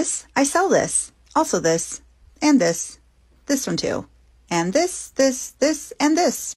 this. I sell this. Also this. And this. This one too. And this, this, this, and this.